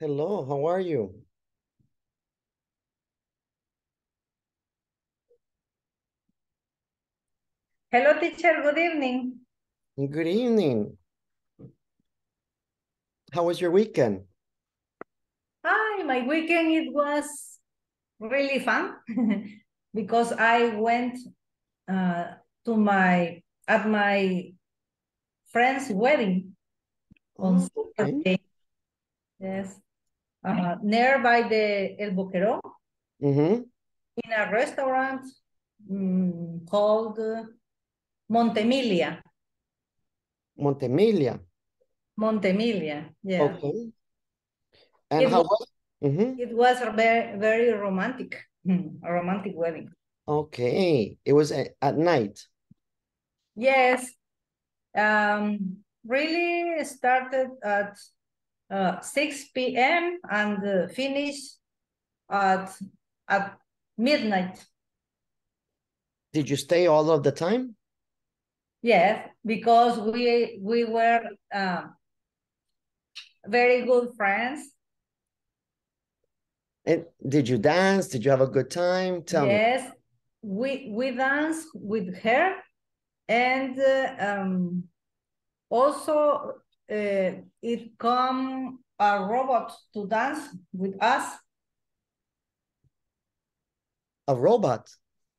Hello, how are you? Hello, teacher. Good evening. Good evening. How was your weekend? Hi, my weekend it was really fun because I went uh, to my at my friend's wedding on Oh, okay. Saturday. Yes, uh, nearby the El Boquerón Mm-hmm. in a restaurant mm, called uh, Montemilia. Montemilia. Montemilia. Yeah, Okay. And It how was- was? Mm-hmm. it was a very very romantic, a romantic wedding. Okay. It was at, at night. Yes. Um, really started at uh, 6 p.m. and uh, finished at at midnight. Did you stay all of the time? Yes, because we we were uh, very good friends. And did you dance? Did you have a good time? Tell me. yes, we we danced with her, and uh, um, also uh, it come a robot to dance with us. A robot.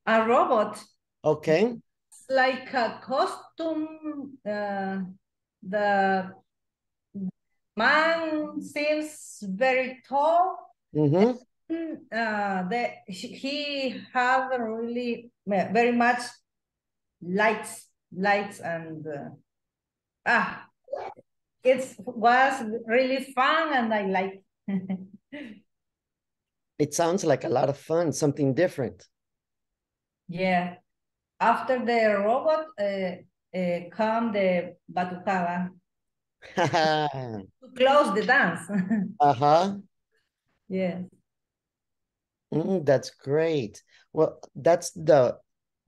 A robot, Okay. It's like a costume. Uh, the man seems very tall. Mm-hmm. Uh, the, he have really very much lights, lights, and uh, ah, it was really fun, and I like. It sounds like a lot of fun, something different. yeah. After the robot, uh, uh, come the batucada to close the dance. uh-huh. yes. Mm, that's great. Well, that's the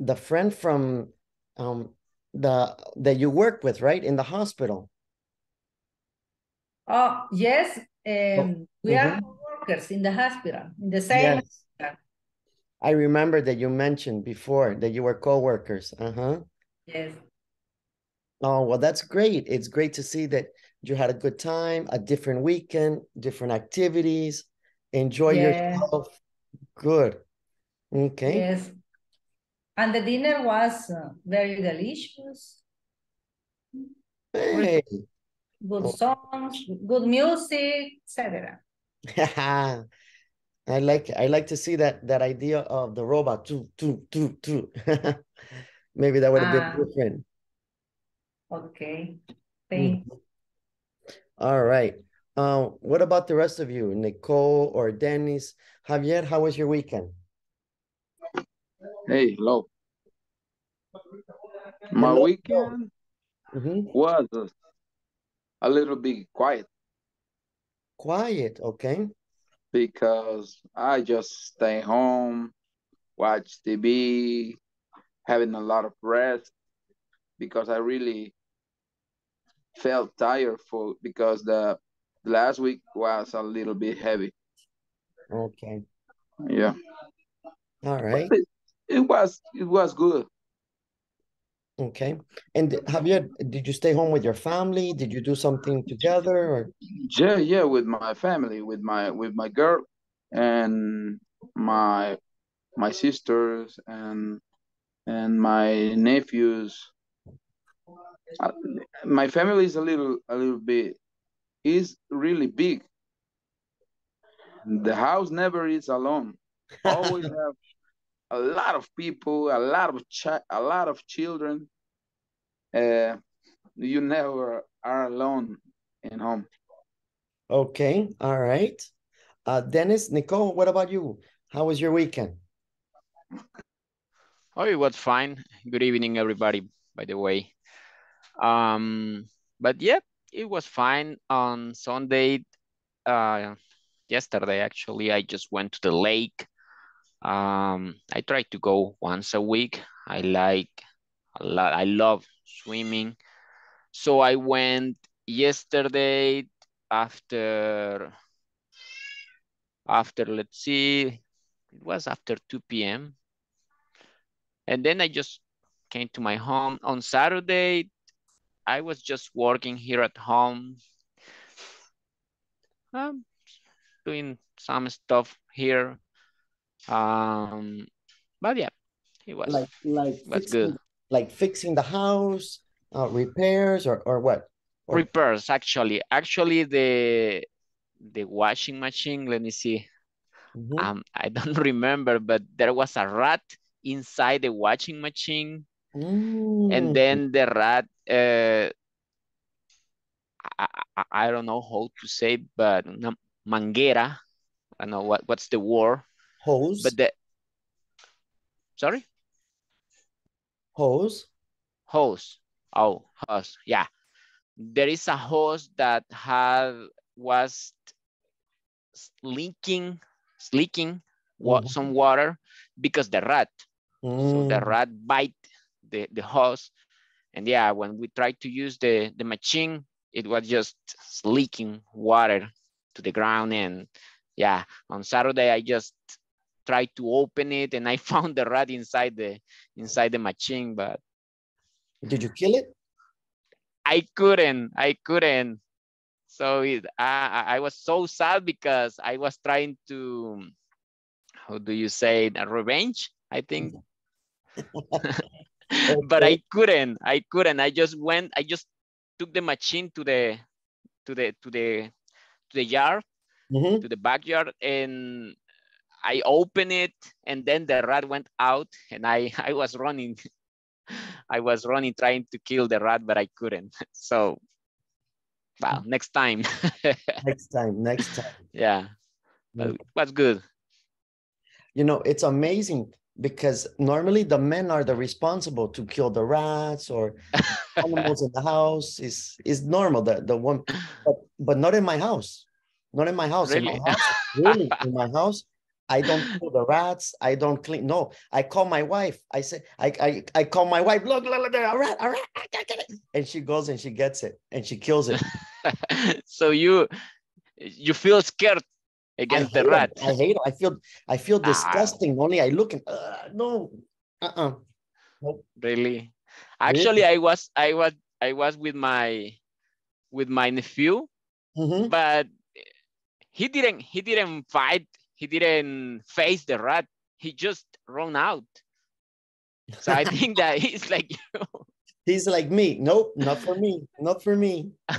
the friend from um the that you work with, right? In the hospital. Oh, yes. Um, we are mhm. workers in the hospital, in the same. Yes. I remember that you mentioned before that you were co-workers. Uh-huh. Yes. Oh, well, that's great. It's great to see that you had a good time, a different weekend, different activities. Enjoy Yeah. yourself. Good. Okay. Yes. And the dinner was uh, very delicious. Hey. Good Oh. songs, good music, etc. I like I like to see that that idea of the robot. Too, too, too, too. Maybe that would have been different. Okay. Thank Mhm. All right. Uh, what about the rest of you, Nicole or Dennis? Javier, how was your weekend? Hey, hello. My Hello. weekend Mhm. was uh, a little bit quiet Quiet, okay. because I just stay home, watch TV, having a lot of rest because I really felt tired for because the last week was a little bit heavy. Okay. Yeah. All right. It, it was it was good. Okay. And Javier, did you stay home with your family? Did you do something together or Yeah, yeah, with my family, with my with my girl and my my sisters and and my nephews. Uh, my family is a little a little bit is really big. The house never is alone. Always have a lot of people, a lot of chi- a lot of children. Uh, you never are alone in home. Okay, all right. Uh, Dennis, Nicole, what about you? How was your weekend? Oh, it was fine. Good evening, everybody, by the way. Um, but yeah, it was fine on Sunday. Uh, yesterday, actually, I just went to the lake. Um, I try to go once a week. I like a lot. I love swimming. So I went yesterday after after, let's see, it was after 2 p.m. And then I just came to my home. On Saturday, I was just working here at home, um, doing some stuff here. Um, but yeah, it was Like like was fixing, good. like fixing the house, uh, repairs or or what? Or- Repairs actually. Actually, the the washing machine. Let me see. Mhm. Um, I don't remember, but there was a rat inside the washing machine, Mm. and then the rat. Uh, I, I, I don't know how to say, but manguera. I don't know what what's the word, hose, but the sorry hose. hose. Oh, hose. Yeah, there is a hose that had was leaking, leaking wa Mhm. some water because the rat. So the Mm. rat bite the, the hose. And yeah, when we tried to use the, the machine, it was just leaking water to the ground. And yeah, on Saturday, I just tried to open it and I found the rat inside the inside the machine, but Did you kill it? I couldn't, I couldn't. So it, I, I was so sad because I was trying to, how do you say, it, revenge, I think. but I couldn't, I couldn't. I just went, I just took the machine to the, to the, to the, to the yard, Mhm. to the backyard and I opened it and then the rat went out and I, I was running. I was running trying to kill the rat, but I couldn't. So, well, next time. Next time, next time. yeah, but mm. it was good. You know, it's amazing because normally the men are the responsible to kill the rats or animals in the house is is normal the the one but but not in my house not in my house in my house really in my house i don't kill the rats i don't clean no i call my wife i say i i, I call my wife look look look a rat a rat I got it." and she goes and she gets it and she kills it so you you feel scared against the rat. i hate i feel i feel Nah. disgusting only i look and uh, no uh-uh Really? Actually, I was I was I was with my with my nephew, Mhm. but he didn't he didn't fight. He didn't face the rat. He just run out. So I think that he's like you. he's like me nope not for me not for me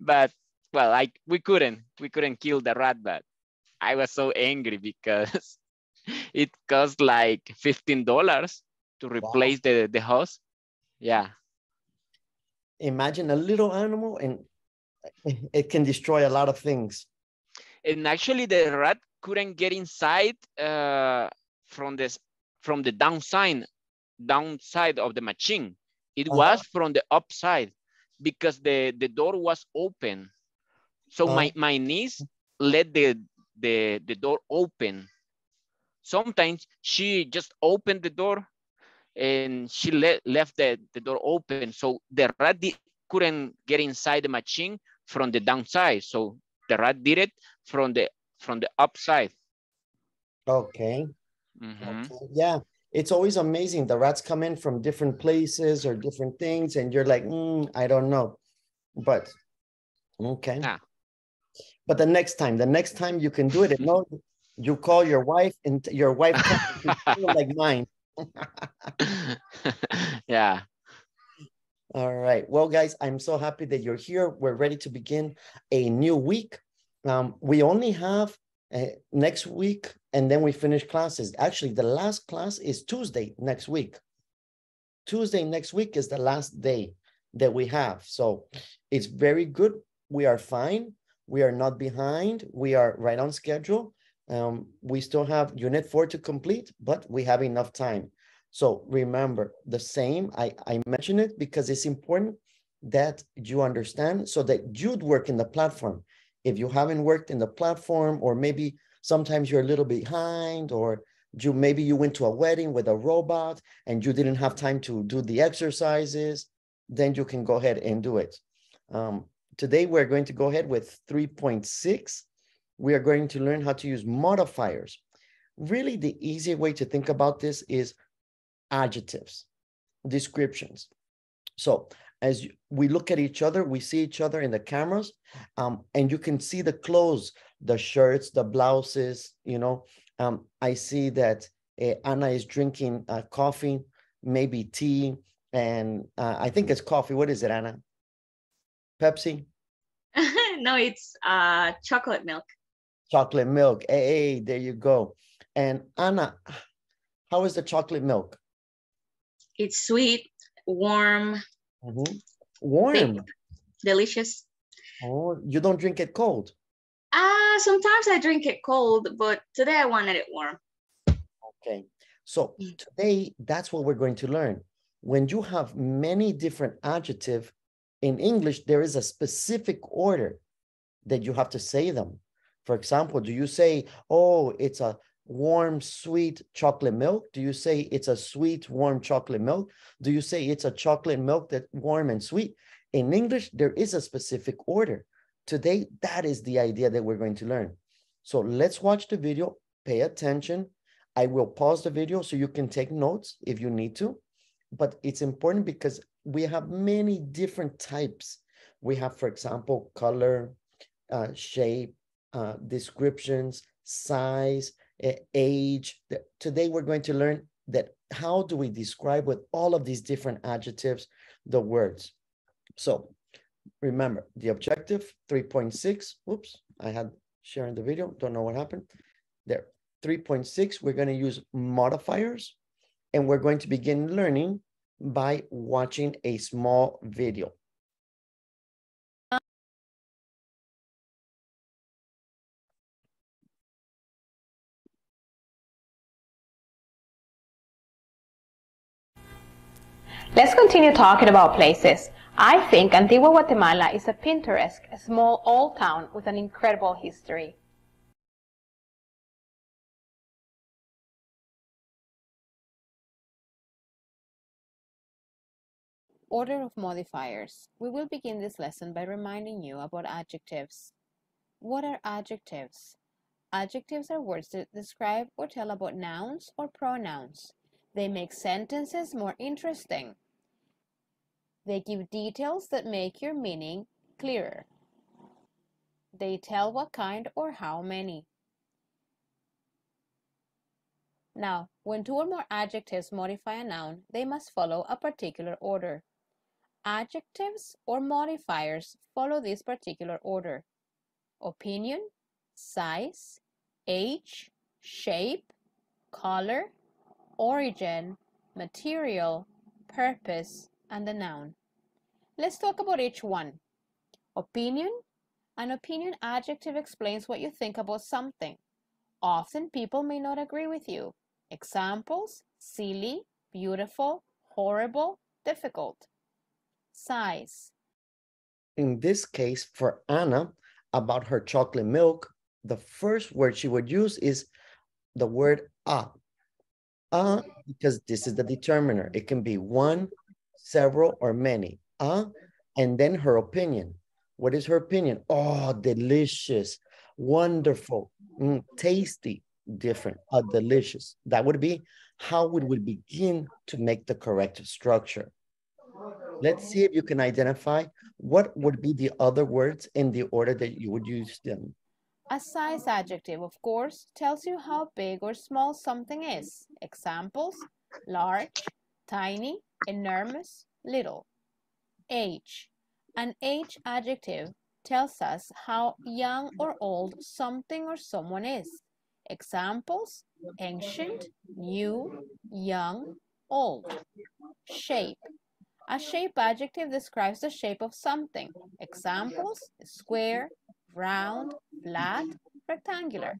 but well, like we couldn't we couldn't kill the rat, but I was so angry because it cost like fifteen dollars to replace the the house. Yeah, imagine a little animal and it can destroy a lot of things. And actually the rat couldn't get inside uh, from this from the downside downside of the machine. It Uh-huh. was from the upside because the the door was open. So my Oh. my niece let the the the door open. Sometimes she just opened the door and she le left the, the door open. So the rat couldn't get inside the machine from the downside. So the rat did it from the from the upside. Okay. Mhm. okay. Yeah. It's always amazing. The rats come in from different places or different things, and you're like, "Mm, I don't know. But okay. Yeah. But the next time, the next time you can do it, and no, you call your wife and your wife comes and you feel like mine. yeah. All right. Well, guys, I'm so happy that you're here. We're ready to begin a new week. Um, we only have uh, next week, and then we finish classes. Actually, the last class is Tuesday next week. Tuesday next week is the last day that we have. So it's very good. We are fine. We are not behind. We are right on schedule. Um, we still have unit four to complete, but we have enough time. So remember the same, I, I mention it because it's important that you understand so that you'd work in the platform. If you haven't worked in the platform, or maybe sometimes you're a little behind, or you maybe you went to a wedding with a robot and you didn't have time to do the exercises, then you can go ahead and do it. Um, today we're going to go ahead with 3.6 we are going to learn how to use modifiers. Really, the easy way to think about this is adjectives, descriptions. So as we look at each other, we see each other in the cameras, um, and you can see the clothes, the shirts, the blouses, you know. Um, I see that uh, Anna is drinking uh, coffee, maybe tea, and uh, I think it's coffee. What is it, Anna? Pepsi? no, it's uh, chocolate milk. Chocolate milk. Hey, there you go. And Anna, how is the chocolate milk? It's sweet, warm. Mm -hmm. Warm. Thick, delicious. Oh, you don't drink it cold? Ah, uh, sometimes I drink it cold, but today I wanted it warm. Okay. So mm. today, that's what we're going to learn. When you have many different adjectives in English, there is a specific order that you have to say them. For example, do you say, oh, it's a warm, sweet chocolate milk? Do you say it's a sweet, warm chocolate milk? Do you say it's a chocolate milk that's warm and sweet? In English, there is a specific order. Today, that is the idea that we're going to learn. So let's watch the video, pay attention. I will pause the video so you can take notes if you need to. But it's important because we have many different types. We have, for example, color, uh, shape, uh, descriptions, size, age. Today we're going to learn that how do we describe with all of these different adjectives the words. So remember the objective 3.6, oops, I had sharing the video, don't know what happened. There, 3.6, we're going to use modifiers and we're going to begin learning by watching a small video. Let's continue talking about places. I think Antigua Guatemala is a picturesque, small old town with an incredible history. Order of modifiers. We will begin this lesson by reminding you about adjectives. What are adjectives? Adjectives are words that describe or tell about nouns or pronouns. They make sentences more interesting. They give details that make your meaning clearer. They tell what kind or how many. Now, when two or more adjectives modify a noun, they must follow a particular order. Adjectives or modifiers follow this particular order. Opinion, size, age, shape, color, origin, material, purpose, and the noun. Let's talk about each one. Opinion. An opinion adjective explains what you think about something. Often people may not agree with you. Examples, silly, beautiful, horrible, difficult. Size. In this case, for Anna, about her chocolate milk, the first word she would use is the word a. A, because this is the determiner. It can be one, several, or many. Uh, and then her opinion. What is her opinion? Oh, delicious, wonderful, mm, tasty, different, uh, delicious. That would be how would we begin to make the correct structure. Let's see if you can identify what would be the other words in the order that you would use them. A size adjective, of course, tells you how big or small something is. Examples, large, tiny, enormous, little. Age. An age adjective tells us how young or old something or someone is. Examples, ancient, new, young, old. Shape. A shape adjective describes the shape of something. Examples, square, round, flat, rectangular.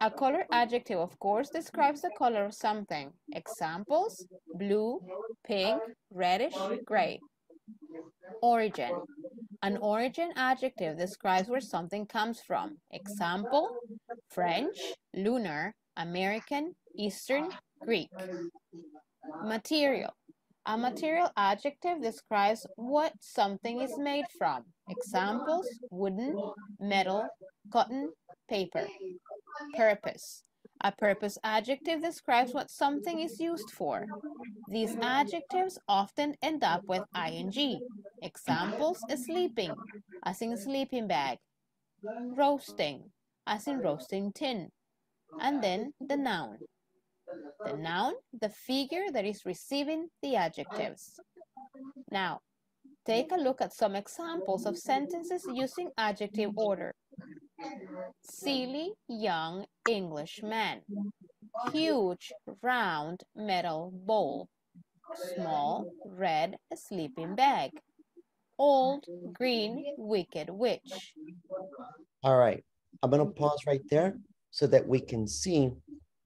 A color adjective, of course, describes the color of something. Examples, blue, pink, reddish, gray. Origin. An origin adjective describes where something comes from. Example, French, lunar, American, Eastern, Greek. Material. A material adjective describes what something is made from. Examples, wooden, metal, cotton, paper. Purpose. A purpose adjective describes what something is used for. These adjectives often end up with ing. Examples, sleeping, as in sleeping bag. Roasting, as in roasting tin. And then the noun. The noun, the figure that is receiving the adjectives. Now, take a look at some examples of sentences using adjective order. Silly young English man. Huge round metal bowl. Small red sleeping bag. Old green wicked witch. All right, I'm gonna pause right there so that we can see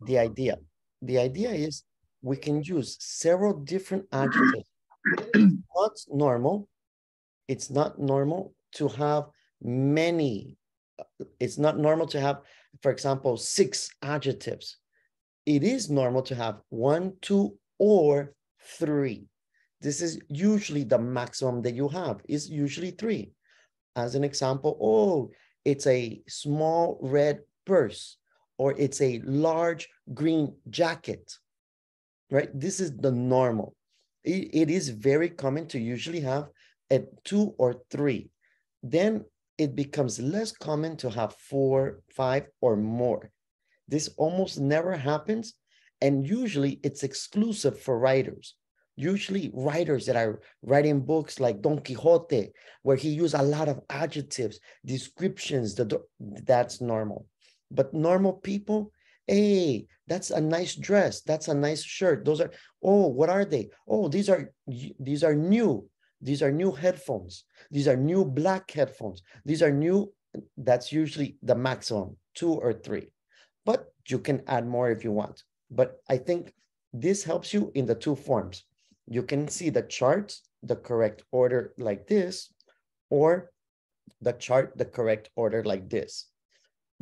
the idea. The idea is we can use several different adjectives. What's normal? It's not normal to have many it's not normal to have, for example, six adjectives. It is normal to have one, two, or three. This is usually the maximum that you have is usually three. As an example, oh, it's a small red purse or it's a large green jacket, right? This is the normal. it, it is very common to usually have a two or three. Then it becomes less common to have four, five, or more. This almost never happens, and usually it's exclusive for writers. Usually, writers that are writing books like Don Quixote, where he used a lot of adjectives, descriptions, the, that's normal. But normal people, hey, that's a nice dress, that's a nice shirt. Those are, oh, what are they? Oh, these are these are new. These are new headphones. These are new black headphones. These are new, that's usually the maximum, two or three. But you can add more if you want. But I think this helps you in the two forms. You can see the chart, the correct order like this, or the chart, the correct order like this.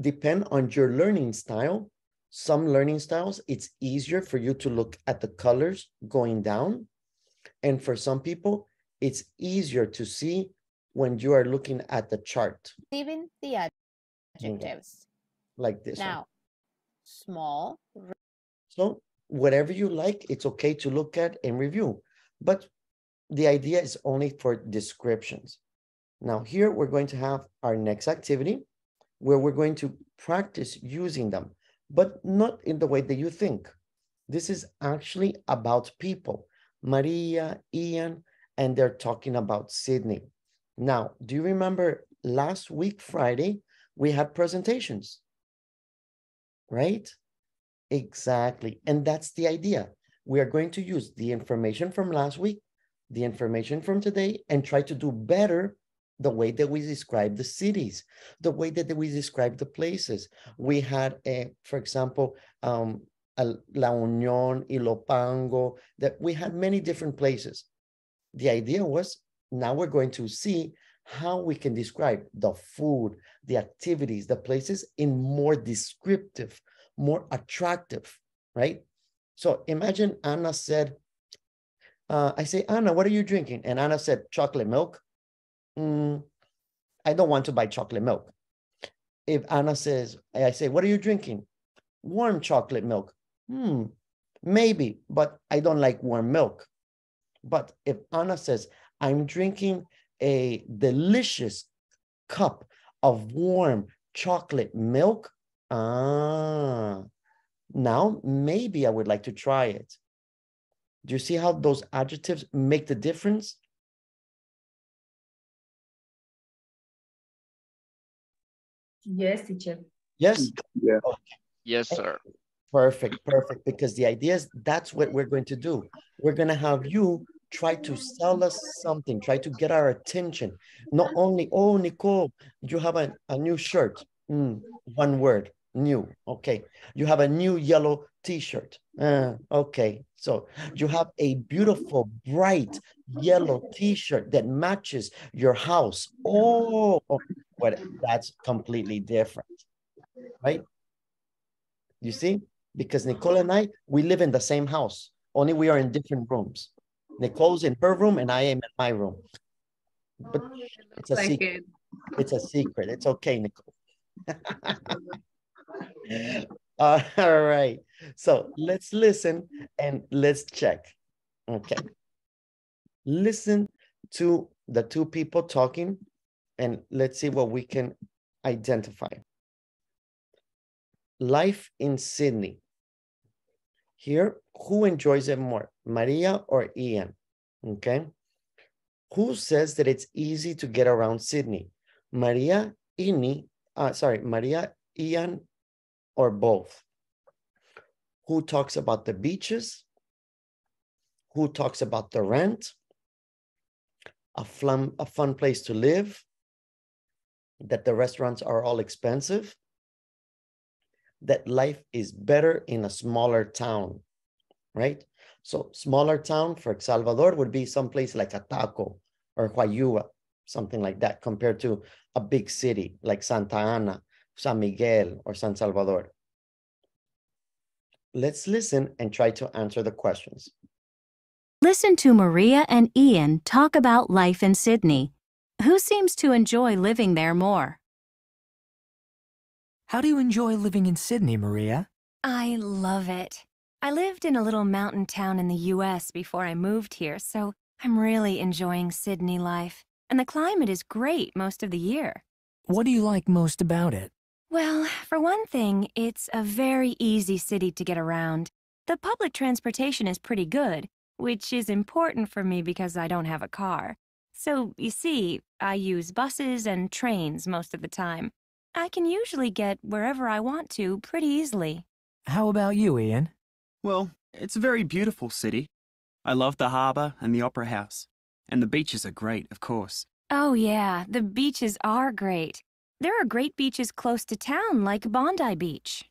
Depend on your learning style. Some learning styles, it's easier for you to look at the colors going down. And for some people, it's easier to see when you are looking at the chart. Leaving the adjectives. Like this. Now, one. small. So whatever you like, it's okay to look at and review. But the idea is only for descriptions. Now here we're going to have our next activity where we're going to practice using them, but not in the way that you think. This is actually about people. Maria, Ian, and they're talking about Sydney. Now, do you remember last week, Friday, we had presentations, right? Exactly. And that's the idea. We are going to use the information from last week, the information from today, and try to do better the way that we describe the cities, the way that we describe the places. We had, a, for example, um, La Unión, Ilopango, that we had many different places the idea was now we're going to see how we can describe the food, the activities, the places in more descriptive, more attractive, right? So imagine Anna said, uh, I say, Anna, what are you drinking? And Anna said, chocolate milk. Mm, I don't want to buy chocolate milk. If Anna says, I say, what are you drinking? Warm chocolate milk. Hmm, maybe, but I don't like warm milk. But if Anna says, I'm drinking a delicious cup of warm chocolate milk, ah, now maybe I would like to try it. Do you see how those adjectives make the difference? Yes, teacher. Yes? Yeah. Okay. Yes, sir. Perfect, perfect. Because the idea is that's what we're going to do. We're going to have you try to sell us something, try to get our attention. Not only, oh, Nicole, you have a, a new shirt. Mm, one word, new. Okay. You have a new yellow t-shirt. Uh, okay. So you have a beautiful, bright yellow t-shirt that matches your house. Oh, well, that's completely different, right? You see? Because Nicole and I, we live in the same house, only we are in different rooms. Nicole's in her room and I am in my room. But oh, it's a like secret. it. It's a secret. It's okay, Nicole. all right. So let's listen and let's check. Okay. Listen to the two people talking and let's see what we can identify. Life in Sydney. Here, who enjoys it more, Maria or Ian? Okay. Who says that it's easy to get around Sydney? Maria, Ini, uh, sorry, Maria, Ian, or both? Who talks about the beaches? Who talks about the rent? A fun, a fun place to live? That the restaurants are all expensive? That life is better in a smaller town, right? So smaller town for El Salvador would be someplace like Ataco or Juayúa, something like that, compared to a big city like Santa Ana, San Miguel, or San Salvador. Let's listen and try to answer the questions. Listen to Maria and Ian talk about life in Sydney. Who seems to enjoy living there more? How do you enjoy living in Sydney, Maria? I love it. I lived in a little mountain town in the US before I moved here, so I'm really enjoying Sydney life. And the climate is great most of the year. What do you like most about it? Well, for one thing, it's a very easy city to get around. The public transportation is pretty good, which is important for me because I don't have a car. So, you see, I use buses and trains most of the time. I can usually get wherever I want to pretty easily. How about you, Ian? Well, it's a very beautiful city. I love the harbour and the opera house. And the beaches are great, of course. Oh, yeah, the beaches are great. There are great beaches close to town, like Bondi Beach.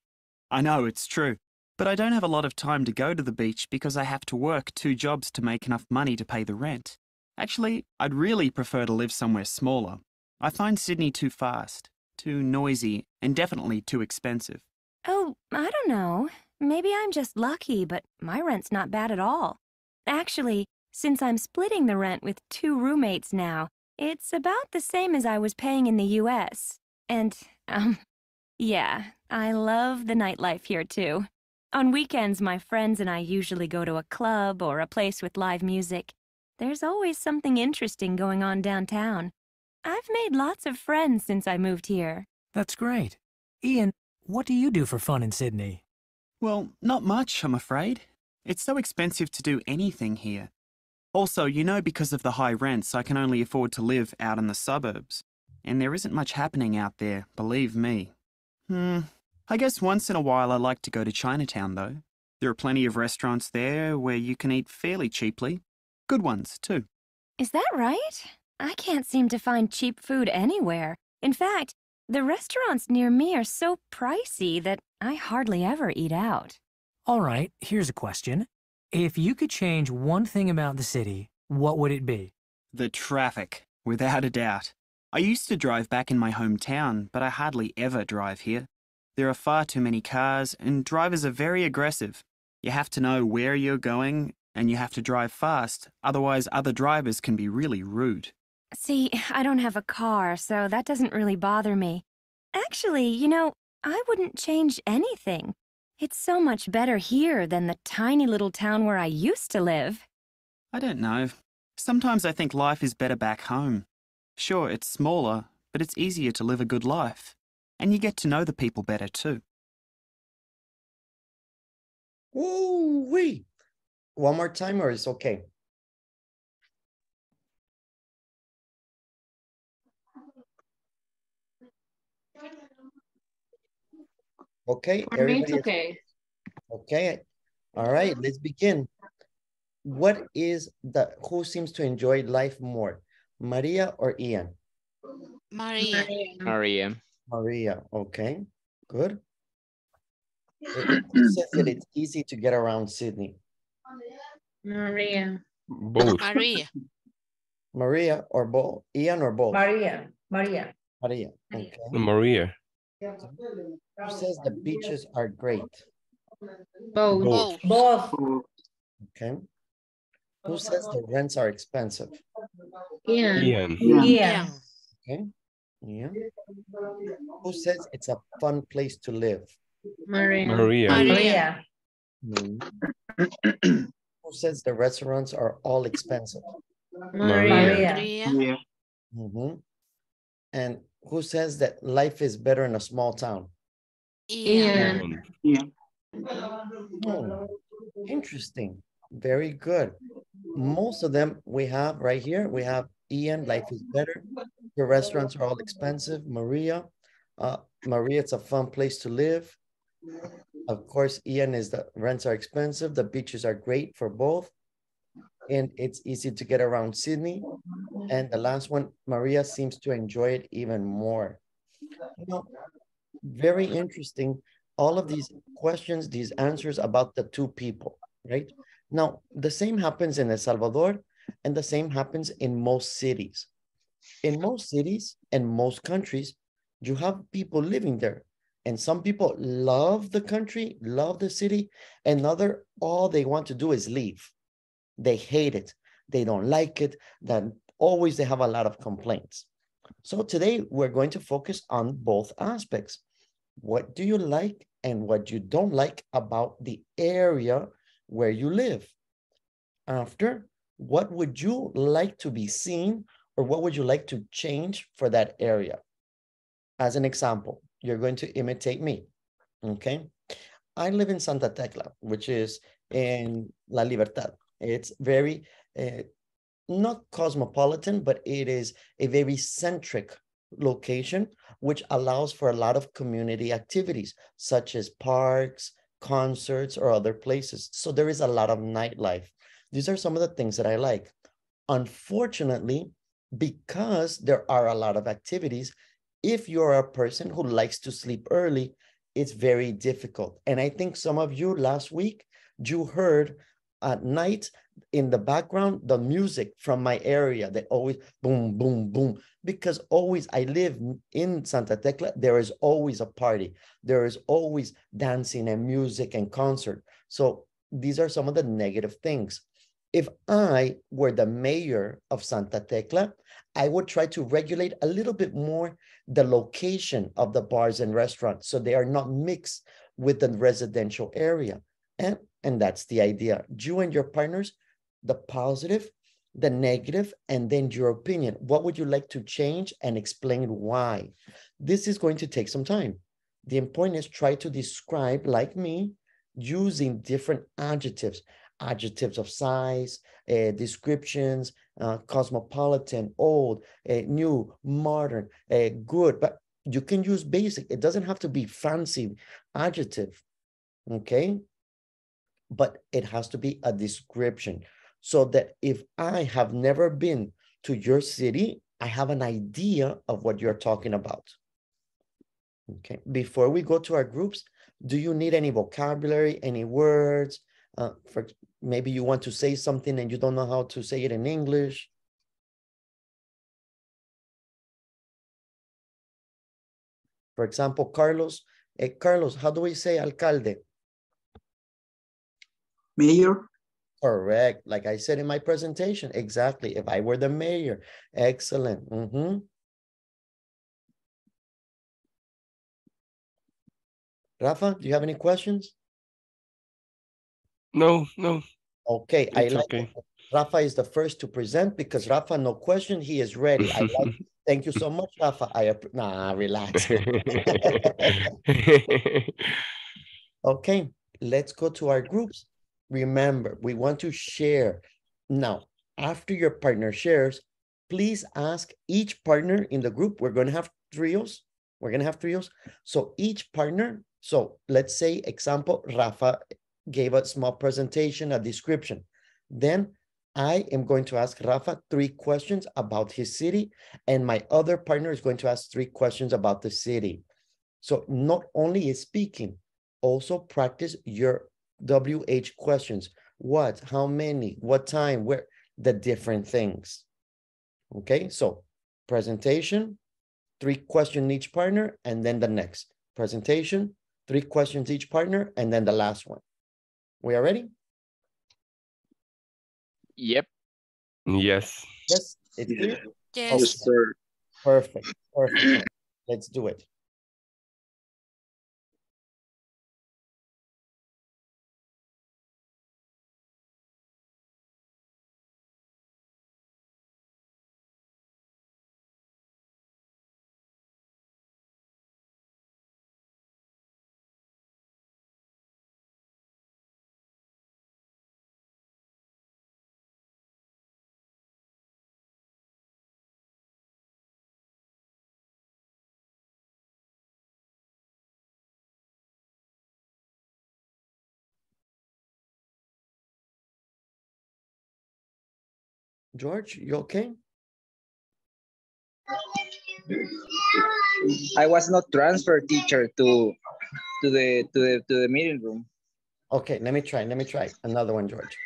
I know, it's true. But I don't have a lot of time to go to the beach because I have to work two jobs to make enough money to pay the rent. Actually, I'd really prefer to live somewhere smaller. I find Sydney too fast, too noisy, and definitely too expensive. Oh, I don't know. Maybe I'm just lucky, but my rent's not bad at all. Actually, since I'm splitting the rent with two roommates now, it's about the same as I was paying in the US. And, um, yeah, I love the nightlife here too. On weekends, my friends and I usually go to a club or a place with live music. There's always something interesting going on downtown. I've made lots of friends since I moved here. That's great. Ian, what do you do for fun in Sydney? Well, not much, I'm afraid. It's so expensive to do anything here. Also, you know, because of the high rents, I can only afford to live out in the suburbs. And there isn't much happening out there, believe me. Hmm, I guess once in a while I like to go to Chinatown, though. There are plenty of restaurants there where you can eat fairly cheaply. Good ones, too. Is that right? I can't seem to find cheap food anywhere. In fact, the restaurants near me are so pricey that I hardly ever eat out. All right, here's a question. If you could change one thing about the city, what would it be? The traffic, without a doubt. I used to drive back in my hometown, but I hardly ever drive here. There are far too many cars, and drivers are very aggressive. You have to know where you're going, and you have to drive fast, otherwise other drivers can be really rude. See, I don't have a car, so that doesn't really bother me. Actually, you know, I wouldn't change anything. It's so much better here than the tiny little town where I used to live. I don't know. Sometimes I think life is better back home. Sure, it's smaller, but it's easier to live a good life. And you get to know the people better too. Ooh, wee. One more time or it's okay? Okay, For me, it's everybody okay. Okay, all right, let's begin. What is the, who seems to enjoy life more, Maria or Ian? Maria. Maria. Maria, okay, good. Who says that it's easy to get around Sydney? Maria. Both. Maria. Maria or both, Ian or both? Maria, Maria. Maria, okay. Maria. Who says the beaches are great? Both. Both. Okay. Who says the rents are expensive? Ian. Ian. Yeah. Okay. Yeah. Who says it's a fun place to live? Maria. Maria. Maria. Mm. Who says the restaurants are all expensive? Maria. Maria. Mhm. And who says that life is better in a small town? Ian. Hmm, Interesting. Very good. Most of them we have right here. We have Ian, life is better. The restaurants are all expensive. Maria, uh, Maria, it's a fun place to live. Of course, Ian is the rents are expensive. The beaches are great for both. And it's easy to get around Sydney. And the last one, Maria seems to enjoy it even more. You know, very interesting. All of these questions, these answers about the two people, right? Now, the same happens in El Salvador and the same happens in most cities. In most cities and most countries, you have people living there. And some people love the country, love the city, and other, all they want to do is leave. They hate it. They don't like it. Then always they have a lot of complaints. So today we're going to focus on both aspects. What do you like and what you don't like about the area where you live? After, what would you like to be seen or what would you like to change for that area? As an example, you're going to imitate me, okay? I live in Santa Tecla, which is in La Libertad. It's very, uh, not cosmopolitan, but it is a very centric location, which allows for a lot of community activities, such as parks, concerts, or other places. So there is a lot of nightlife. These are some of the things that I like. Unfortunately, because there are a lot of activities, if you're a person who likes to sleep early, it's very difficult. And I think some of you last week, you heard at night in the background the music from my area that always boom, boom, boom. Because always I live in Santa Tecla, there is always a party. There is always dancing and music and concert. So these are some of the negative things. If I were the mayor of Santa Tecla, I would try to regulate a little bit more the location of the bars and restaurants so they are not mixed with the residential area. And, and that's the idea. You and your partners, the positive, the negative, and then your opinion. What would you like to change and explain why? This is going to take some time. The important is try to describe, like me, using different adjectives adjectives of size, uh, descriptions, uh, cosmopolitan, old, uh, new, modern, uh, good, but you can use basic. It doesn't have to be fancy adjective, okay? But it has to be a description so that if I have never been to your city, I have an idea of what you're talking about. Okay, before we go to our groups, do you need any vocabulary, any words? Uh, for maybe you want to say something and you don't know how to say it in English. For example, Carlos, eh, Carlos, how do we say alcalde? Mayor. Correct. Like I said in my presentation, exactly. If I were the mayor, excellent. Mm -hmm. Rafa, do you have any questions? No, no. Okay, It's I like okay. Rafa is the first to present because Rafa, no question, he is ready. I like, thank you so much, Rafa. I, nah, relax. Okay, let's go to our groups. Remember, we want to share. Now, after your partner shares, please ask each partner in the group. We're going to have trios. We're going to have trios. So each partner, so let's say, example, Rafa gave a small presentation, a description. Then I am going to ask Rafa three questions about his city, and my other partner is going to ask three questions about the city. So not only is speaking, also practice your WH questions. What, how many, what time, where, the different things. Okay, so presentation, three questions each partner, and then the next. Presentation, three questions each partner, and then the last one. We are ready? Yep. Yes. Yes, it's clear? Yes. sir. Perfect, perfect. Let's do it. George, you okay? I was not transferred teacher to to the to the to the meeting room. Okay, let me try, let me try. Another one, George.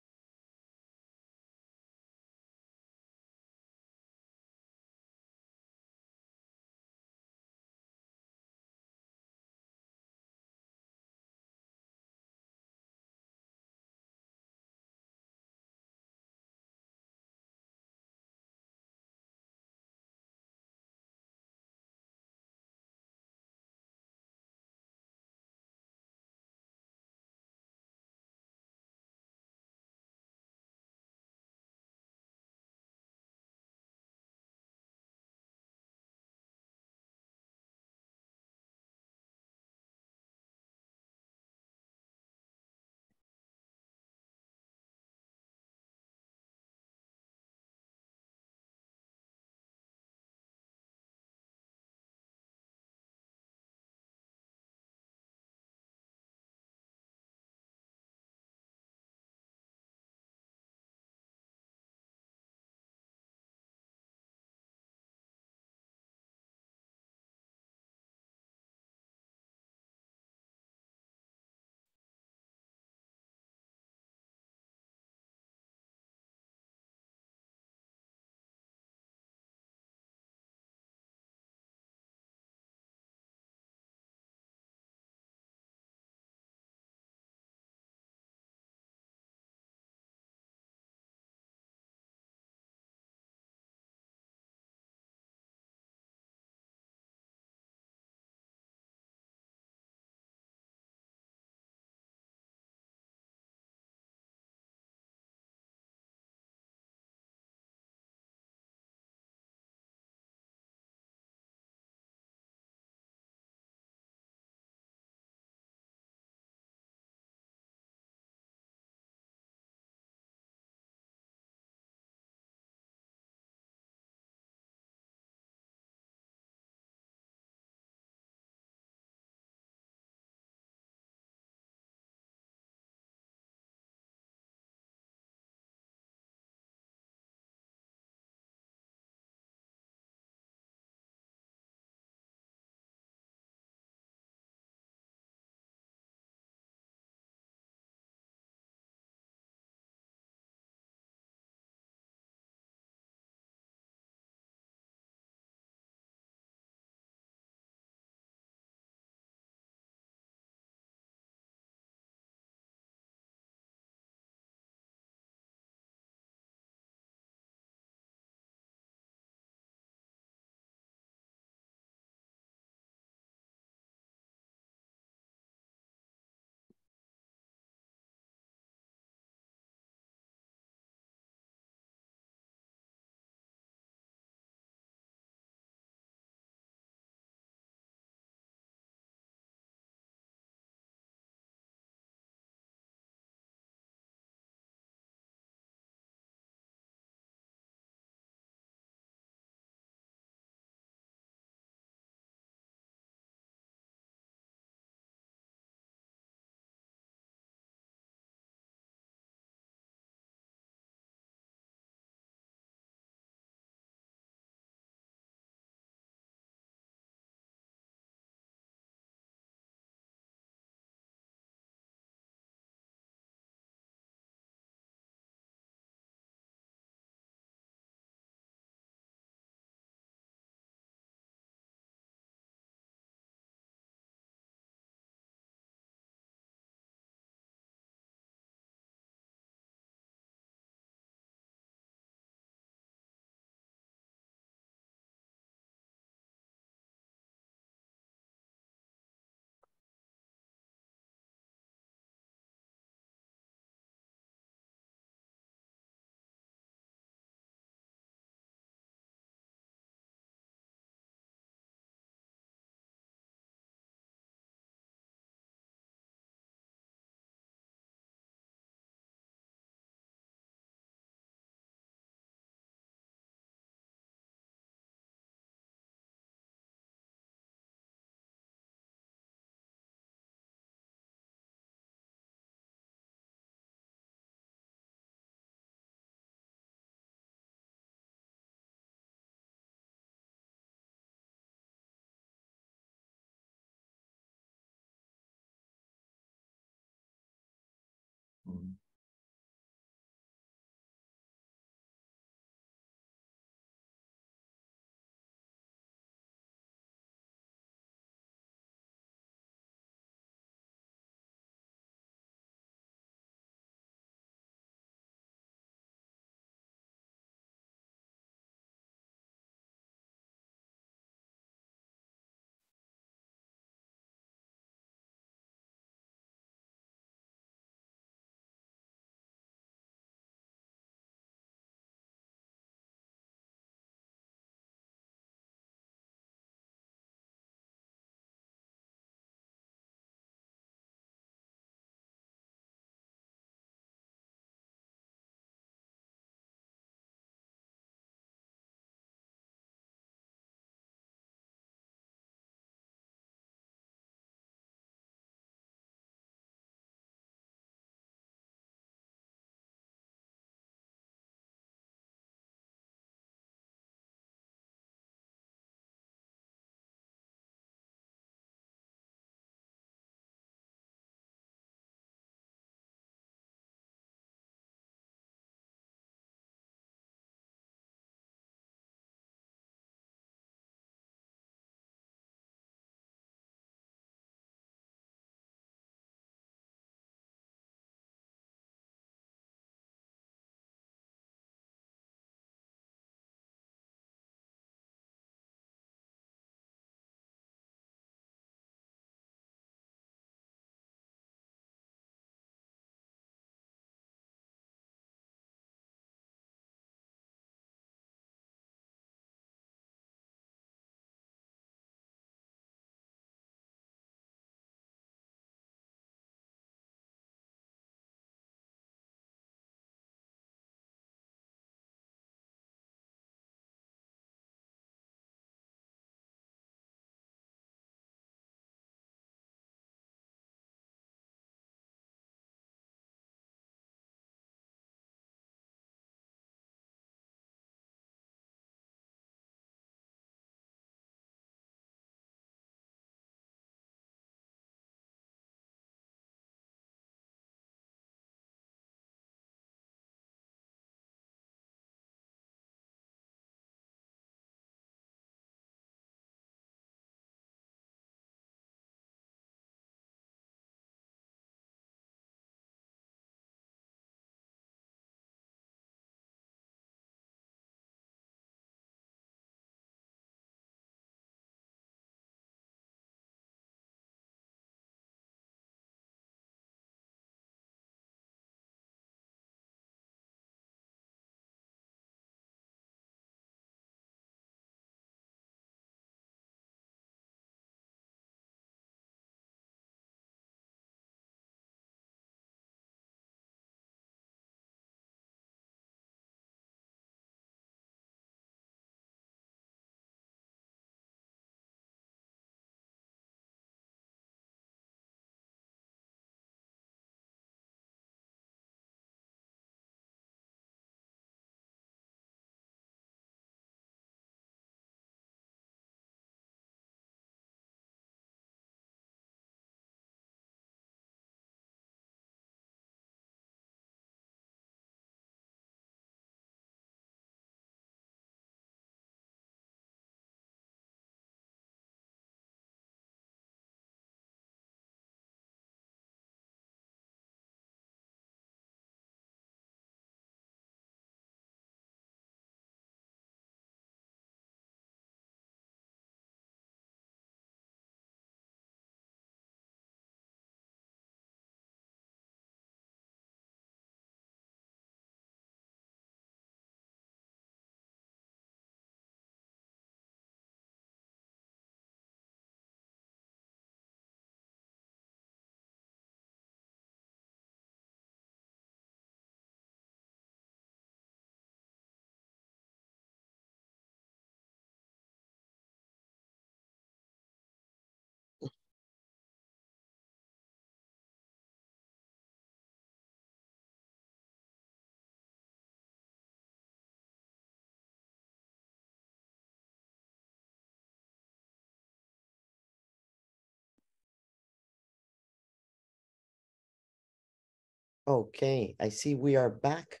Okay, I see we are back.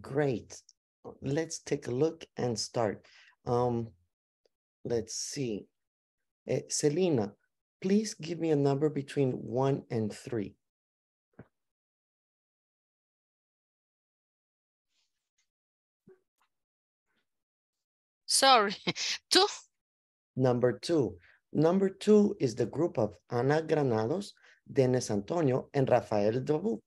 Great. Let's take a look and start. Um, let's see. Uh, Selena, please give me a number between one and three. Sorry, two. Number two. Number two is the group of Ana Granados, Dennis Antonio, and Rafael Dobu.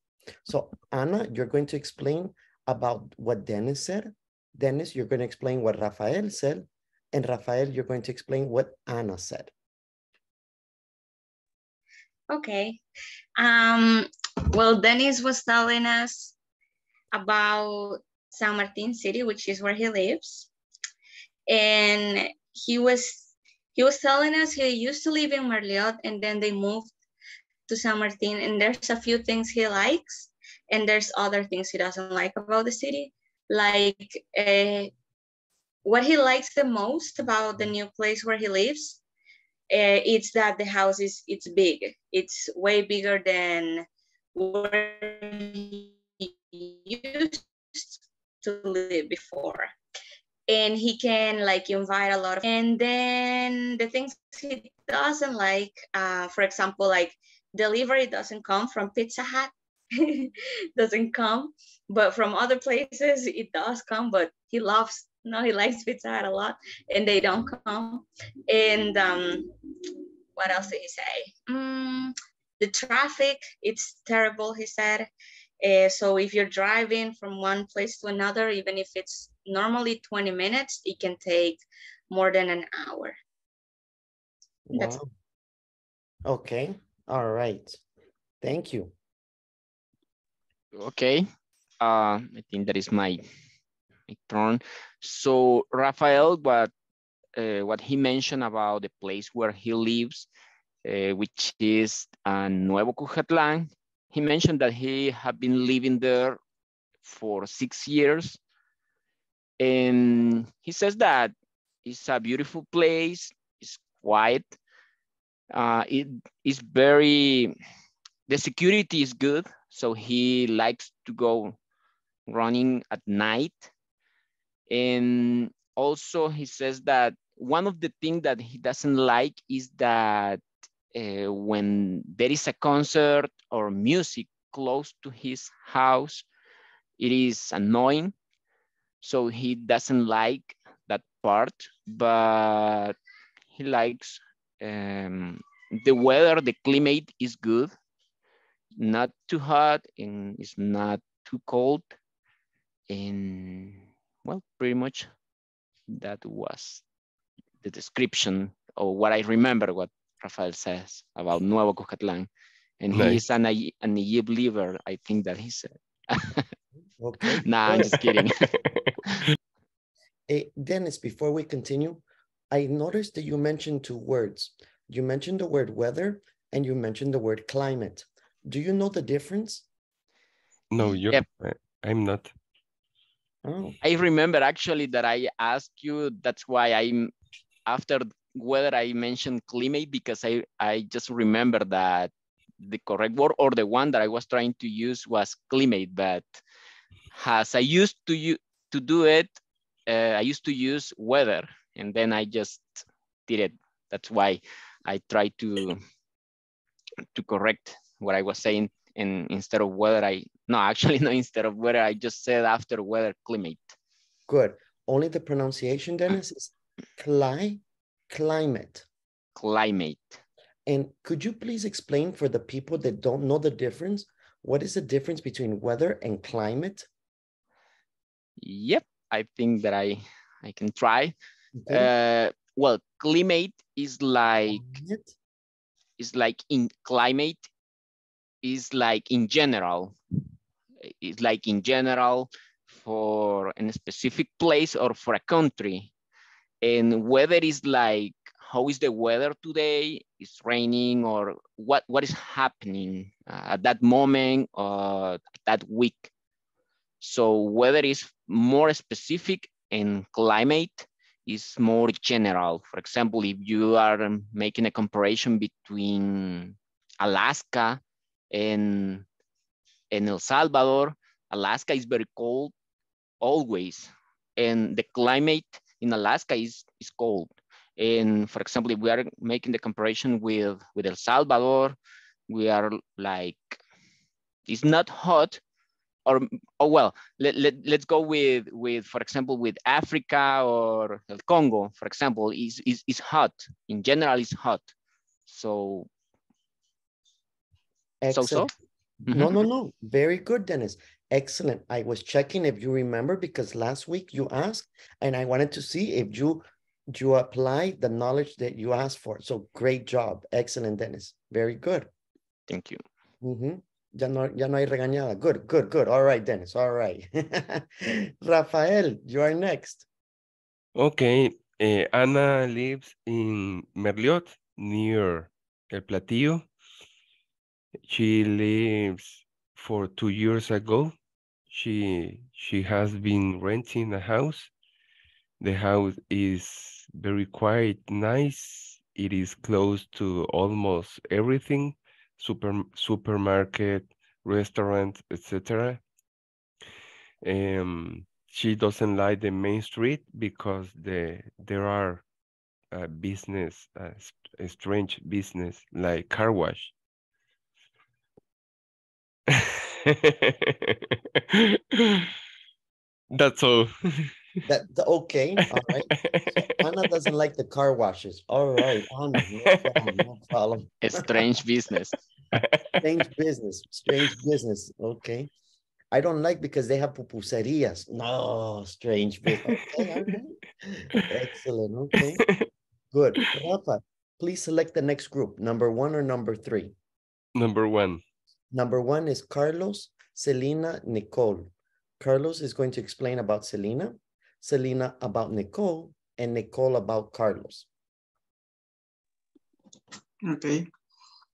So Anna, you're going to explain about what Dennis said. Dennis, you're going to explain what Rafael said. And Rafael, you're going to explain what Anna said. Okay. Um, well, Dennis was telling us about San Martin City, which is where he lives. And he was he was telling us he used to live in Merliot and then they moved to San Martin and there's a few things he likes and there's other things he doesn't like about the city. Like uh, what he likes the most about the new place where he lives uh, it's that the house is it's big it's way bigger than where he used to live before and he can like invite a lot of and then the things he doesn't like uh, for example like delivery doesn't come from pizza hut doesn't come but from other places it does come but he loves no he likes pizza hut a lot and they don't come. And um what else did he say? Mm, the traffic it's terrible he said. Uh, so if you're driving from one place to another even if it's normally 20 minutes it can take more than an hour. That's- Wow. Okay, all right. Thank you. Okay. Uh, I think that is my, my turn. So Rafael, what uh, what he mentioned about the place where he lives, uh, which is uh, Nuevo Cuscatlán, he mentioned that he had been living there for six years. And he says that it's a beautiful place, it's quiet, uh, it is very, the security is good. So he likes to go running at night. And also he says that one of the things that he doesn't like is that uh, when there is a concert or music close to his house, it is annoying. So he doesn't like that part, but he likes um, the weather, the climate is good, not too hot and it's not too cold. And well, pretty much that was the description or what I remember what Rafael says about Nuevo Cuscatlán. And Nice. he's an, a an Nayib believer, I think that he said. Okay. nah, I'm just kidding. hey, Dennis, before we continue, I noticed that you mentioned two words. You mentioned the word weather and you mentioned the word climate. Do you know the difference? No, you're, Yep. I- I'm not. Oh, I remember actually that I asked you, that's why I'm, after whether I mentioned climate, because I, I just remember that the correct word or the one that I was trying to use was climate, but as I used to, u- to do it, uh, I used to use weather and then I just did it. That's why I tried to, to correct what I was saying and instead of weather, I, no, actually no, instead of weather, I just said after weather, climate. good. Only the pronunciation, Dennis, is cli climate. Climate. And could you please explain for the people that don't know the difference? What is the difference between weather and climate? Yep, I think that I I can try. Okay. Uh, well, climate is like Climate? is like in climate is like in general. It's like in general for a specific place or for a country. And weather is like how is the weather today? It's raining or what what is happening uh, at that moment or that week. So weather is more specific and climate is more general. For example, if you are making a comparison between Alaska and in El Salvador, Alaska is very cold always. And the climate in Alaska is, is cold. And for example, if we are making the comparison with, with El Salvador, we are like, it's not hot, or oh well, let, let, let's go with, with, for example, with Africa or El Congo, for example, is, is, is hot. In general, it's hot. So, Excellent. so, so? No, Mhm. no, no. Very good, Dennis. Excellent. I was checking if you remember because last week you asked and I wanted to see if you you applied the knowledge that you asked for. So great job. Excellent, Dennis. Very good. Thank you. Ujú. Ya no, ya no hay regañada. Good, good, good. All right, Dennis. All right. Rafael, you are next. Okay, eh, Anna lives in Merliot near El Platillo. She lives for two years ago. She she has been renting a house. The house is very quiet, nice. It is close to almost everything, super supermarket, restaurant, etc. Um, she doesn't like the main street because the there are uh, business, uh, strange business like car wash. That's all. That the- okay, all right. So Anna doesn't like the car washes. All right, Anna, no problem, no problem. A strange business. Strange business, strange business. Okay. I don't like because they have pupuserias. No, strange business. Okay, all right. Excellent. Okay. Good. Rafa, please select the next group, number one or number three. Number one. Number one is Carlos, Selena, Nicole. Carlos is going to explain about Selena, Selena about Nicole, and Nicole about Carlos. Okay.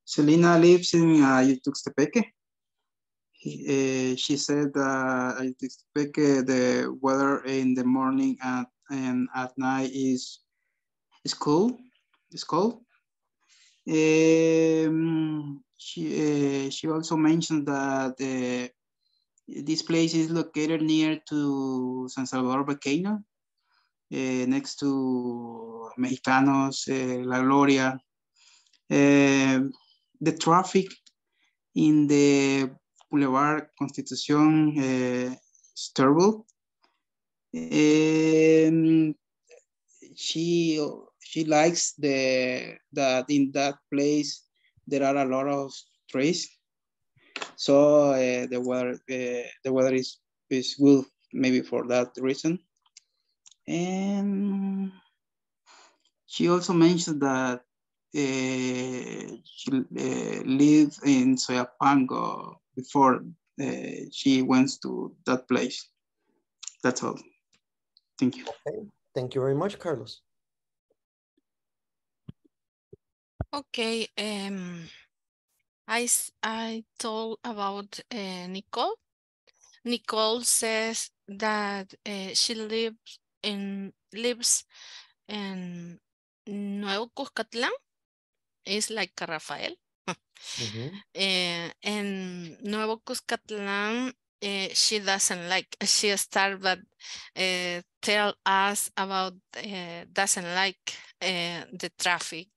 Selena lives in uh, Yutuxtepeque. He, uh, she said uh, Yutuxtepeque, the weather in the morning and, and at night is, is cool. It's cold. Um, she, uh, she also mentioned that uh, this place is located near to San Salvador volcano, uh, next to Mejicanos, uh, La Gloria. Uh, the traffic in the Boulevard Constitución uh, is terrible. She she likes the that in that place there are a lot of trees, so uh, the weather uh, the weather is is good maybe for that reason. And she also mentioned that uh, she uh, lived in Soyapango before uh, she went to that place. That's all. Thank you. Okay. Thank you very much, Carlos. Okay, um, I, I told about uh, Nicole. Nicole says that uh, she lives in lives in Nuevo Cuscatlán. It's like Rafael. Mhm. Eh, in Nuevo Cuscatlán, eh, she doesn't like, she started but uh, tell us about uh, doesn't like uh, the traffic.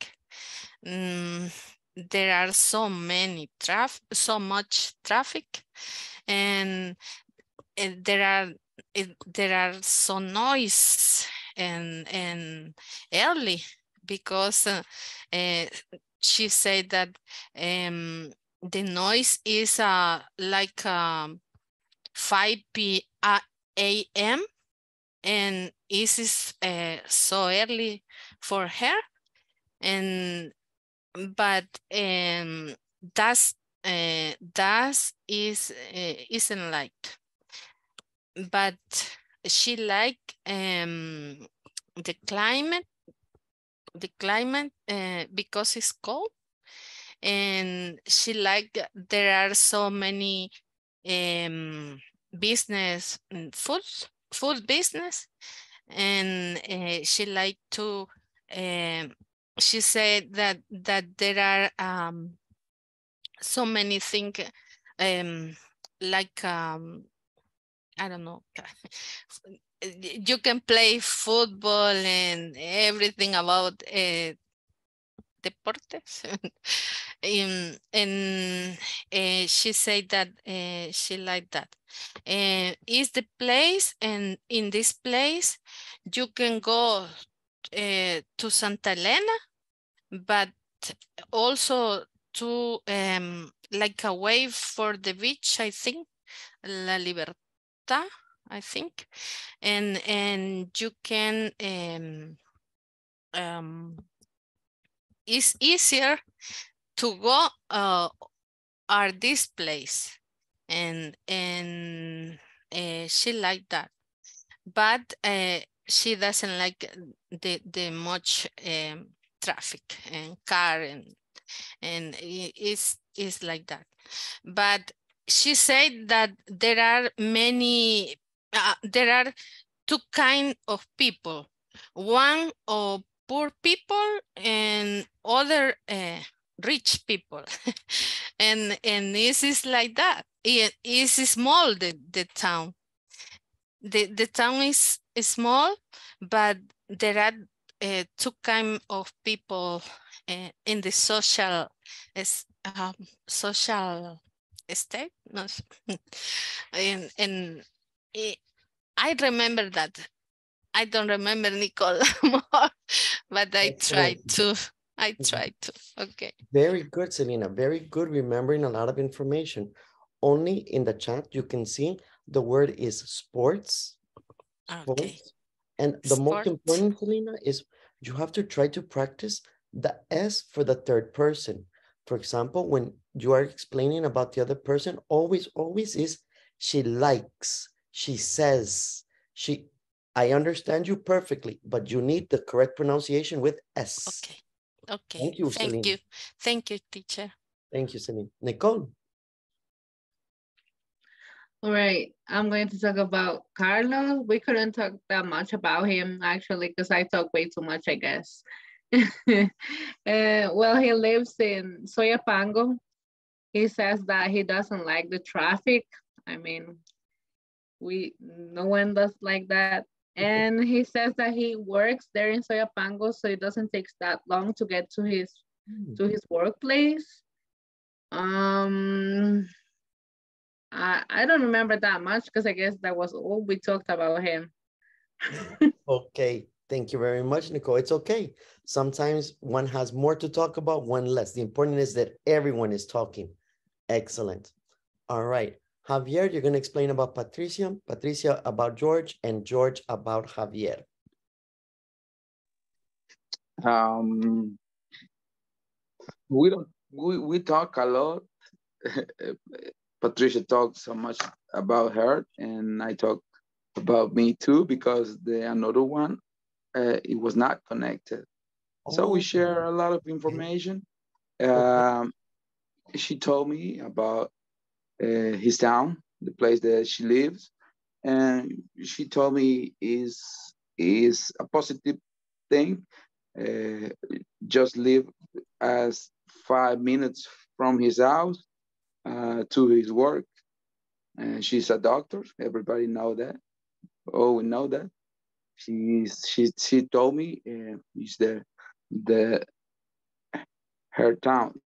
Mm, there are so many traffic, so much traffic, and, and there are it, there are so noise and and early because uh, uh, she said that um, the noise is uh, like um, 5 p uh, a.m. and it is so early for her and but um, that's uh, that is uh, isn't like but she like um, the climate the climate uh, because it's cold. And she like there are so many um, business mm, food food business. And uh, she like to she said that that there are um, so many things um, like um I don't know. You can play football and everything about uh, deportes. um, and uh, she said that uh, she liked that. Uh, is the place and in this place you can go uh, to Santa Elena, but also to um, like a wave for the beach, I think, La Libertad, I think, and and you can um, um, it's easier to go uh, are this place. And and uh, she like that. But uh, she doesn't like the the much um, traffic and car and and it's it's like that. But she said that there are many uh, there are two kind of people one of poor people and other uh, rich people. And and this is like that. It is small the the town. The the town is, is small but there are uh, two kind of people uh, in the social is um, social state no. and and it, i remember that I don't remember Nicole more, but I tried to. I Mm-hmm. tried to. Okay. Very good, Selena. Very good remembering a lot of information. Only in the chat you can see the word is sports. Okay. And the most important, Selena, is you have to try to practice the S for the third person. For example, when you are explaining about the other person, always, always is she likes, she says, she. I understand you perfectly, but you need the correct pronunciation with S. Okay. Okay. Thank you, Thank Celine. you. Thank you, teacher. Thank you, Celine. Nicole. All right, I'm going to talk about Carlos. We couldn't talk that much about him actually because I talk way too much, I guess. Uh, well, he lives in Soyapango. He says that he doesn't like the traffic. I mean, we no one does like that. And he says that he works there in Soyapango, so it doesn't take that long to get to his to his workplace. Um, I, I don't remember that much because I guess that was all we talked about him. Okay, thank you very much, Nicole. It's okay. Sometimes one has more to talk about, one less. The important is that everyone is talking. Excellent. All right. Javier, you're going to explain about Patricia, Patricia about George, and George about Javier. Um, we don't we, we talk a lot. Patricia talked so much about her, and I talked about me too because the another one uh, it was not connected. So we share a lot of information. Um, she told me about uh, his town, the place that she lives, and she told me is is a positive thing. Uh, just live as five minutes from his house uh, to his work. And she's a doctor. Everybody know that. Oh, we know that. She's she she told me uh, is the the her town.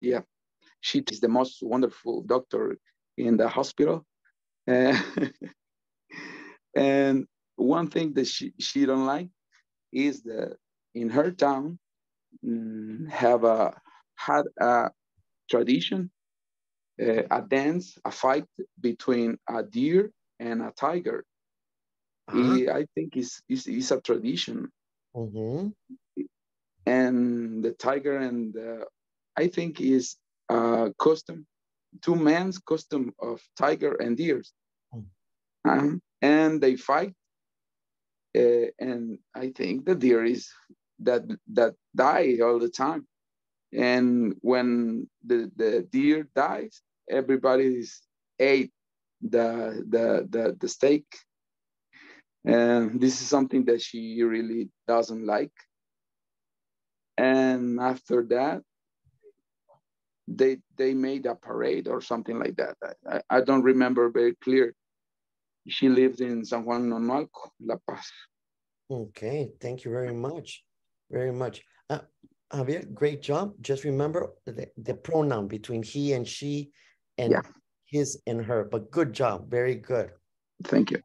Yeah, she is the most wonderful doctor in the hospital. Uh, and one thing that she, she don't like is that in her town mm, have a had a tradition, uh, a dance, a fight between a deer and a tiger. I- I think it's, it's, it's a tradition. Mhm. And the tiger and the, I think is a custom, two men's custom of tiger and deers. Um, and they fight. Uh, and I think the deer is that that die all the time. And when the, the deer dies, everybody's ate the the the, the steak. And this is something that she really doesn't like. And after that, they they made a parade or something like that. I, I don't remember very clear. She lives in San Juan Nonualco, La Paz. Okay, thank you very much, very much. Uh, Javier, great job. Just remember the, the pronoun between he and she and Yeah. his and her, but good job, very good. Thank you.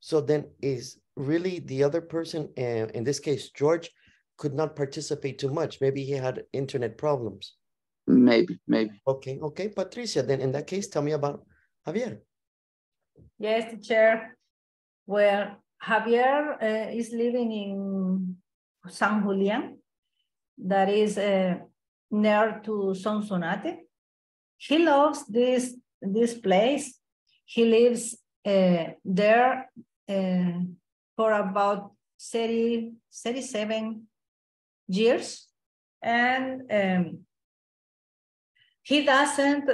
So then is really the other person, uh, in this case, George, could not participate too much. Maybe he had internet problems. Maybe, maybe. Okay, okay, Patricia, then in that case, tell me about Javier. Yes, teacher. Well, Javier uh, is living in San Julian, that is uh, near to Sonsonate. He loves this, this place. He lives uh, there uh, for about 30, 37 years. And um, he doesn't,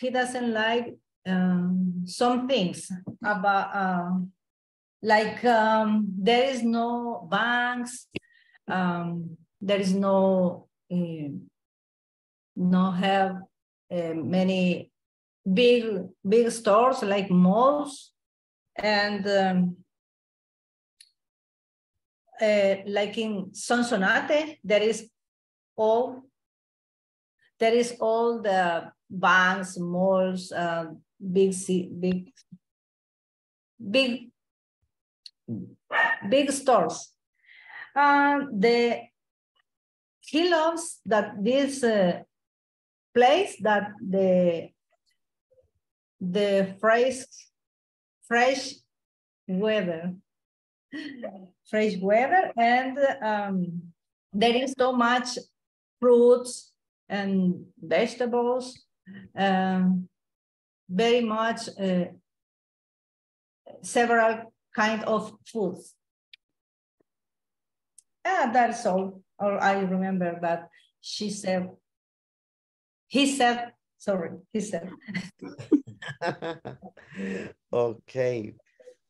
he doesn't like um, some things about um, like um, there is no banks, um, there is no uh, no have uh, many big big stores like malls and um, uh, like in Sonsonate there is all there is all the banks, malls, uh, big, big, big, big stores. Um, the he loves that this uh, place that the the fresh fresh weather fresh weather and um, there is so much fruits and vegetables um, very much uh, several kind of foods. Yeah that's all or i remember that she said he said sorry he said Okay.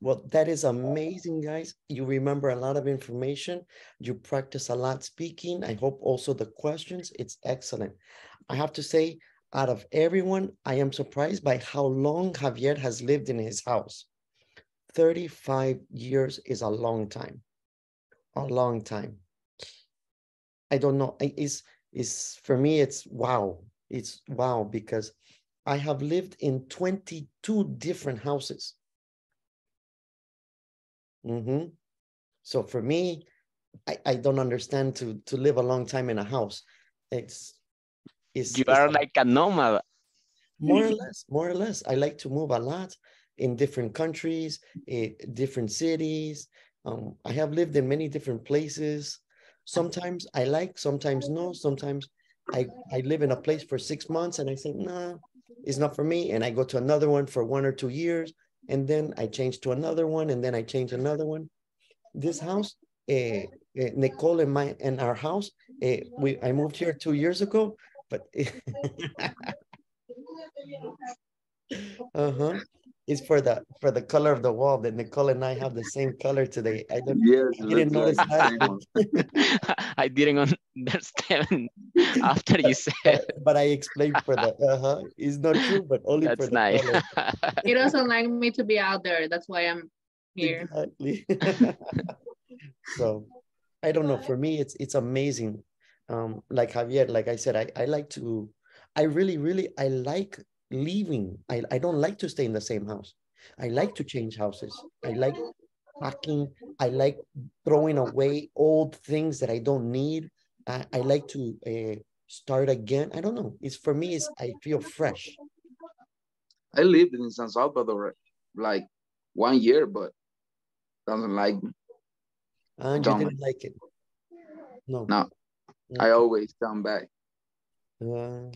Well, that is amazing, guys. You remember a lot of information. You practice a lot speaking. I hope also the questions. It's excellent. I have to say, out of everyone, I am surprised by how long Javier has lived in his house. 35 years is a long time. A long time. I don't know. It's, it's for me, it's wow. It's wow because I have lived in 22 different houses. hmm So for me, I, I don't understand to to live a long time in a house. It's it's, You are a- like a nomad. more or less, more or less. I like to move a lot in different countries, in different cities. Um, I have lived in many different places. Sometimes I like, sometimes no. Sometimes I, I live in a place for six months and I say, nah, it's not for me. And I go to another one for one or two years. And then I change to another one and then I change another one. This house, eh, eh, Nicole and my and our house, eh, we I moved here two years ago, but Uh-huh. It's for the for the color of the wall that Nicole and I have the same color today. I don't Yes, I didn't notice like the last same week. I didn't understand after you said. But I explained for the uh-huh. It's not true, but only for That's the nice. color. He doesn't like me to be out there. That's why I'm here. Exactly. so I don't know. For me, it's it's amazing. Um, like Javier, like I said, I, I like to I really, really I like leaving. I, I don't like to stay in the same house. I like to change houses. I like packing. I like throwing away old things that I don't need. I, I like to uh, start again. I don't know. It's for me, it's I feel fresh. I lived in San Salvador like one year, but doesn't like me. And you didn't like it. No. No, I always come back. Uh,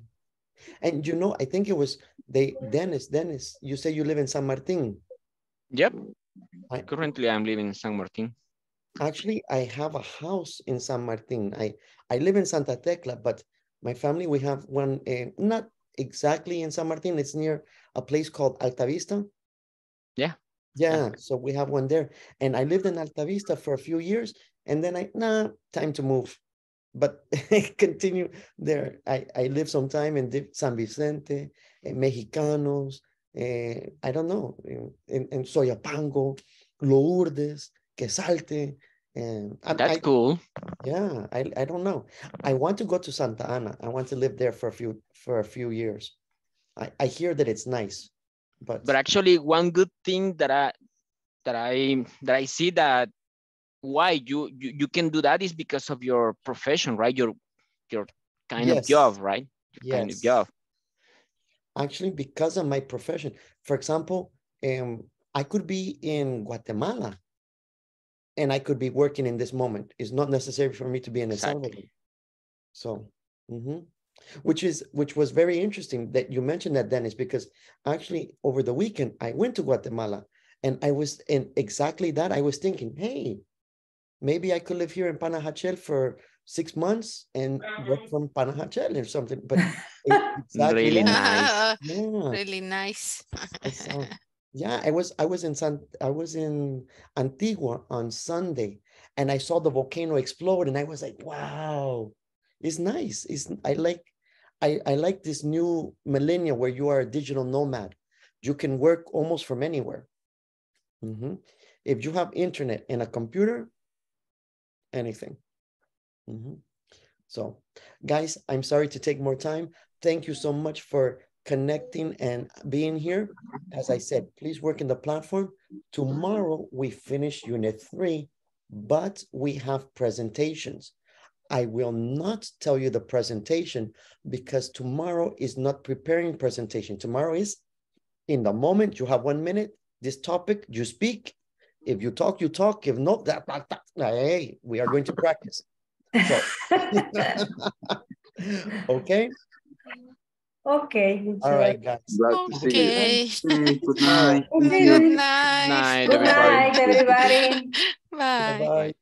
and you know, I think it was they Dennis, Dennis, you say you live in San Martin. Yep. I, Currently, I'm living in San Martin. actually I have a house in San Martin. I I live in Santa Tecla, but my family we have one uh, not exactly in San Martin, it's near a place called Alta Vista. Yeah. Yeah, so we have one there. And I lived in Alta Vista for a few years and then I nah, time to move. But continue there. I, I live some time in San Vicente, eh, Mejicanos, eh, I don't know, in, in Soyapango, Lourdes, Quesalte. And I, That's I, cool. Yeah, I, I don't know. I want to go to Santa Ana. I want to live there for a few for a few years. I, I hear that it's nice, but but actually one good thing that I that I that I see that why you you, you can do that is because of your profession, right? Your your kind Yes. of job, right? Your kind of job. actually because of my profession. For example, um, I could be in Guatemala and I could be working in this moment. It's not necessary for me to be in El Exactly. Salvador. So, mhm. which is which was very interesting that you mentioned that, Dennis, because actually over the weekend I went to Guatemala and I was in exactly that. I was thinking, hey, maybe I could live here in Panajachel for six months and work from Panajachel or something. But it- exactly Really that. nice. Yeah. really nice. I saw. Yeah, I was I was in San I was in Antigua on Sunday and I saw the volcano explode and I was like, wow, it's nice. It's I like I, I like this new millennia where you are a digital nomad. You can work almost from anywhere. Mhm. If you have internet and a computer, anything. Mhm. So, guys, I'm sorry to take more time. Thank you so much for connecting and being here. As I said, please work in the platform. Tomorrow we finish unit three, but we have presentations. I will not tell you the presentation because tomorrow is not preparing presentation. Tomorrow is in the moment, you have one minute, this topic, you speak. If you talk, you talk. If not, that, that, that hey, we are going to practice. So, okay. Okay. All right, guys. Okay. Good night. Good night. Night, Good night, everybody. Bye. Bye.